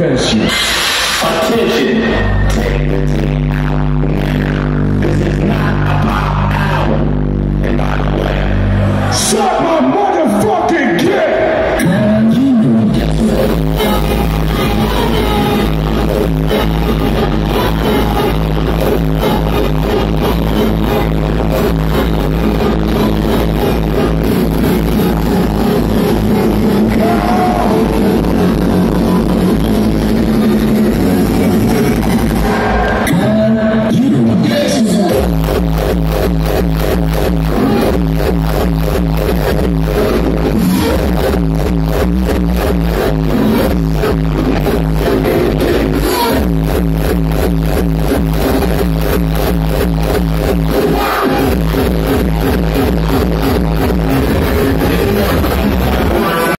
attention. Mm-hmm.